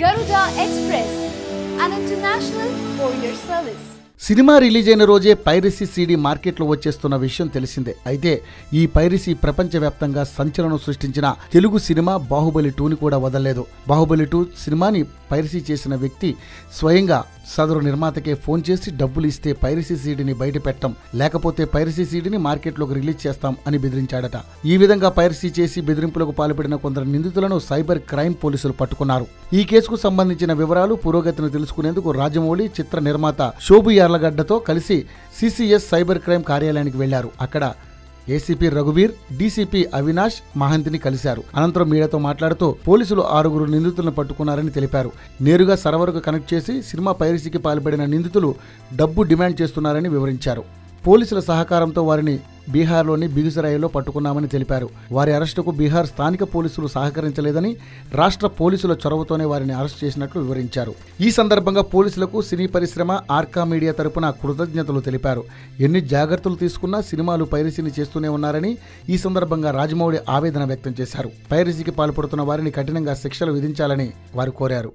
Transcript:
Garuda express cinema release అయిన రోజే piracy CD మార్కెట్లో వచ్చేస్తున్న విషయం తెలిసిందే. అయితే ఈ పైరసీ ప్రపంచవ్యాప్తంగా సంచలనం సృష్టించిన తెలుగు సినిమా బాహుబలి టూని కూడా వదలలేదు. బాహుబలి టూ సినిమాని పైరసీ చేసిన వ్యక్తి స్వయంగా సదరు నిర్మాతకే ఫోన్ చేసి డబ్బులు ఇస్తే పైరసీ సీడీని బయట పెట్టం లేకపోతే పైరసీ సీడీని మార్కెట్లోకి రిలీజ్ చేస్తాం అని బెదిరించాడట. ఈ విధంగా పైరసీ చేసి బెదిరింపులకు పాల్పడిన కొందరు నిందితులను సైబర్ క్రైమ్ పోలీసులు పట్టుకున్నారు. ఈ కేసుకు సంబంధించిన వివరాలు పురోగతిని తెలుసుకునేందుకు రాజమౌళి చిత్ర నిర్మాత శోభు యార్లగడ్డతో కలిసి సిసిఎస్ సైబర్ క్రైమ్ కార్యాలయానికి వెళ్ళారు. అక్కడ ఏసీపీ రఘువీర్ డీసీపీ అవినాష్ మహంతిని కలిశారు. అనంతరం మీడియాతో మాట్లాడుతూ పోలీసులు ఆరుగురు నిందితులను పట్టుకున్నారని తెలిపారు. నేరుగా సర్వర్కు కనెక్ట్ చేసి సినిమా పైరసీకి పాల్పడిన నిందితులు డబ్బు డిమాండ్ చేస్తున్నారని వివరించారు. పోలీసుల సహకారంతో వారిని బీహార్లోని బిగుసరాయిలో పట్టుకున్నామని తెలిపారు. వారి అరెస్టుకు బీహార్ స్థానిక పోలీసులు సహకరించలేదని రాష్ట్ర పోలీసుల చొరవతోనే వారిని అరెస్ట్ చేసినట్లు వివరించారు. ఈ సందర్భంగా పోలీసులకు సినీ పరిశ్రమ ఆర్కా మీడియా తరపున కృతజ్ఞతలు తెలిపారు. ఎన్ని జాగ్రత్తలు తీసుకున్నా సినిమాలు పైరసీని చేస్తూనే ఉన్నారని ఈ సందర్భంగా రాజమౌళి ఆవేదన వ్యక్తం చేశారు. పైరసీకి పాల్పడుతున్న వారిని కఠినంగా శిక్షలు విధించాలని వారు కోరారు.